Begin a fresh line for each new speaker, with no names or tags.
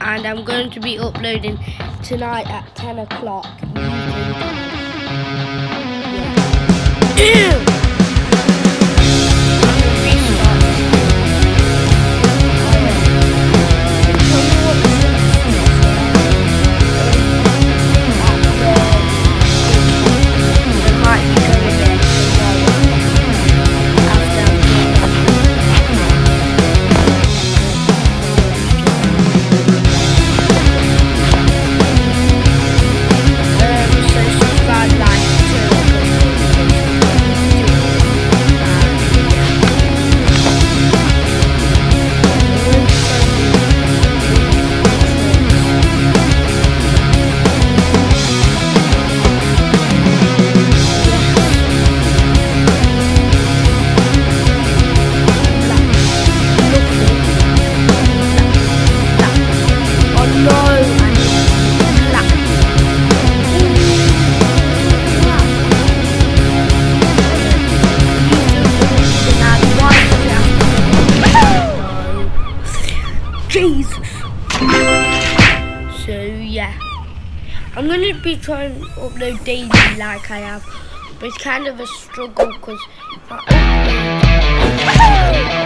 and I'm going to be uploading tonight at 10 o'clock. Jesus. So yeah, I'm gonna be trying to upload daily like I have, but it's kind of a struggle because.